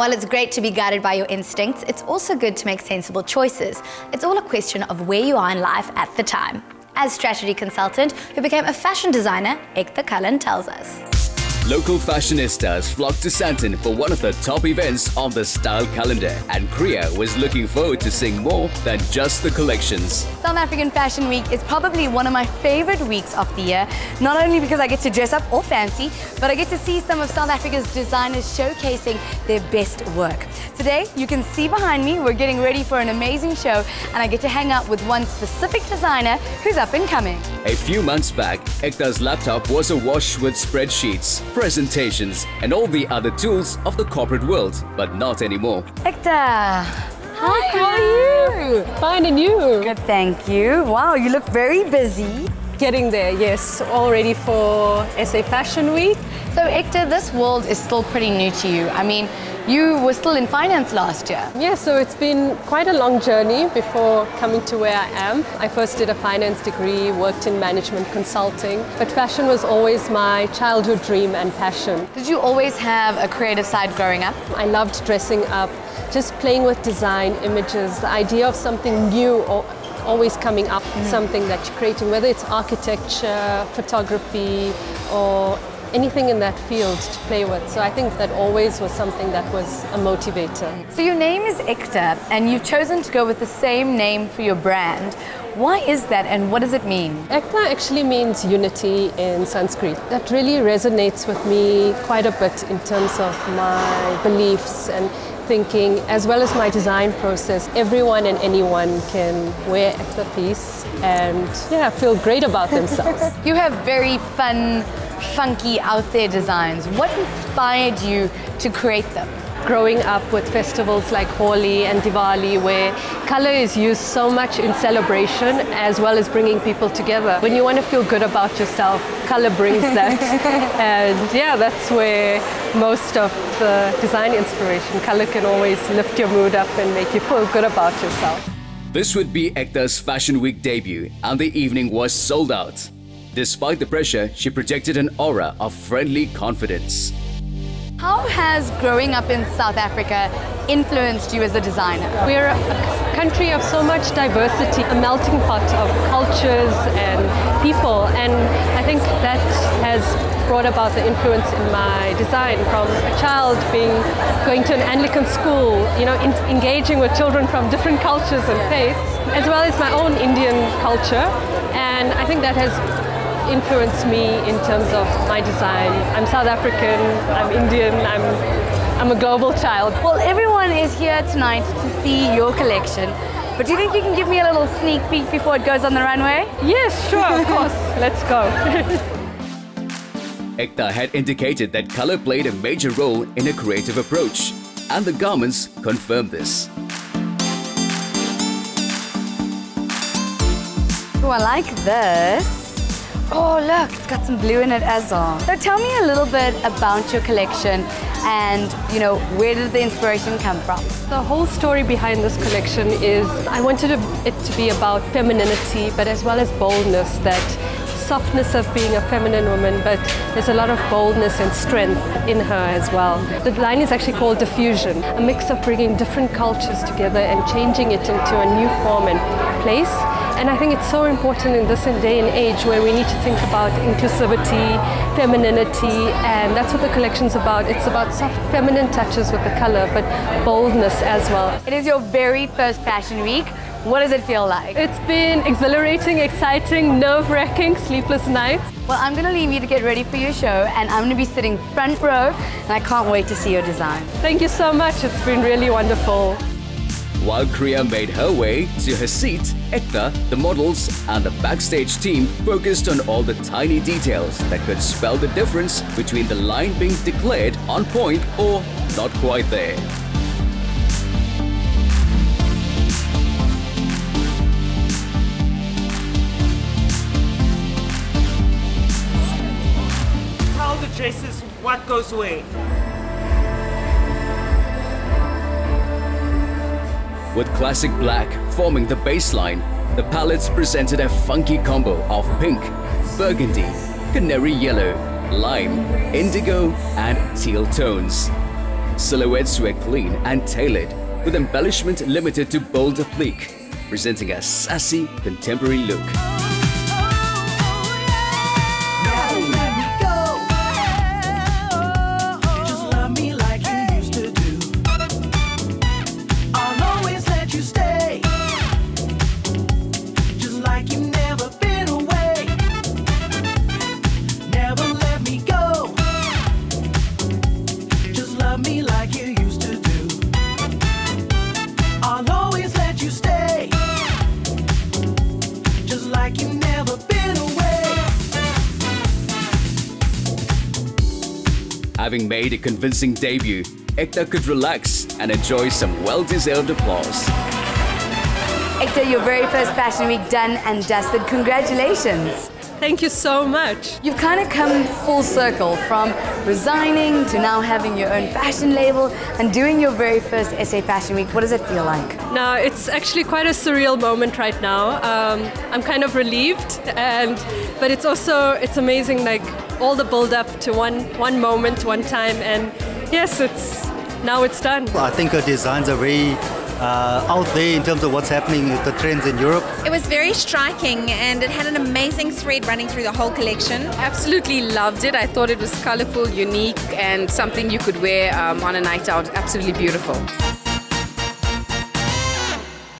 While it's great to be guided by your instincts, it's also good to make sensible choices. It's all a question of where you are in life at the time. As strategy consultant who became a fashion designer, Ekta Kalan tells us. Local fashionistas flocked to Sandton for one of the top events on the style calendar, and Kriya was looking forward to seeing more than just the collections. South African Fashion Week is probably one of my favorite weeks of the year, not only because I get to dress up all fancy, but I get to see some of South Africa's designers showcasing their best work. Today, you can see behind me, we're getting ready for an amazing show, and I get to hang out with one specific designer who's up and coming. A few months back, Ekta's laptop was awash with spreadsheets, presentations, and all the other tools of the corporate world, but not anymore. Ekta, hi, how are you? Fine, and you? Good, thank you. Wow, you look very busy. Getting there, yes. All ready for SA Fashion Week. So, Ekta, this world is still pretty new to you. I mean, you were still in finance last year. Yeah, so it's been quite a long journey before coming to where I am. I first did a finance degree, worked in management consulting, but fashion was always my childhood dream and passion. Did you always have a creative side growing up? I loved dressing up, just playing with design, images, the idea of something new or always coming up, mm. something that you're creating, whether it's architecture, photography, or anything in that field to play with. So I think that always was something that was a motivator. So your name is Ekta and you've chosen to go with the same name for your brand. Why is that and what does it mean? Ekta actually means unity in Sanskrit. That really resonates with me quite a bit in terms of my beliefs and thinking as well as my design process. Everyone and anyone can wear Ekta piece and yeah, feel great about themselves. you have very fun funky, out there designs. What inspired you to create them? Growing up with festivals like Holi and Diwali, where color is used so much in celebration as well as bringing people together. When you want to feel good about yourself, color brings that. and yeah, that's where most of the design inspiration, color can always lift your mood up and make you feel good about yourself. This would be Ekta's Fashion Week debut, and the evening was sold out. Despite the pressure, she projected an aura of friendly confidence. How has growing up in South Africa influenced you as a designer? We're a country of so much diversity, a melting pot of cultures and people, and I think that has brought about the influence in my design from a child being going to an Anglican school, you know, in, engaging with children from different cultures and faiths, as well as my own Indian culture, and I think that has influenced me in terms of my design. I'm South African, I'm Indian, I'm, I'm a global child. Well, everyone is here tonight to see your collection. But do you think you can give me a little sneak peek before it goes on the runway? Yes, sure, of course. Let's go. Ekta had indicated that color played a major role in her creative approach, and the garments confirmed this. Oh, I like this. Oh, look, it's got some blue in it as well. So tell me a little bit about your collection and, you know, where did the inspiration come from? The whole story behind this collection is I wanted it to be about femininity, but as well as boldness, that softness of being a feminine woman, but there's a lot of boldness and strength in her as well. The line is actually called diffusion, a mix of bringing different cultures together and changing it into a new form and place and I think it's so important in this day and age where we need to think about inclusivity, femininity, and that's what the collection's about. It's about soft feminine touches with the color, but boldness as well. It is your very first fashion week. What does it feel like? It's been exhilarating, exciting, nerve-wracking, sleepless nights. Well, I'm going to leave you to get ready for your show, and I'm going to be sitting front row, and I can't wait to see your design. Thank you so much. It's been really wonderful. While Kriya made her way to her seat, Ekta, the models, and the backstage team focused on all the tiny details that could spell the difference between the line being declared on point or not quite there. How the dresses, what goes away? With classic black forming the baseline, the palettes presented a funky combo of pink, burgundy, canary yellow, lime, indigo and teal tones. Silhouettes were clean and tailored, with embellishment limited to bold applique, presenting a sassy contemporary look. Having made a convincing debut, Ekta could relax and enjoy some well-deserved applause. Ekta, your very first Fashion Week done and dusted. Congratulations. Thank you so much. You've kind of come full circle from resigning to now having your own fashion label and doing your very first SA Fashion Week. What does it feel like? Now it's actually quite a surreal moment right now. Um, I'm kind of relieved, and but it's also it's amazing like all the build up to one one moment, one time, and yes, it's now it's done. I think her designs are very uh, out there in terms of what's happening with the trends in Europe. It was very striking and it had an amazing thread running through the whole collection. Absolutely loved it. I thought it was colorful, unique, and something you could wear um, on a night out. Absolutely beautiful.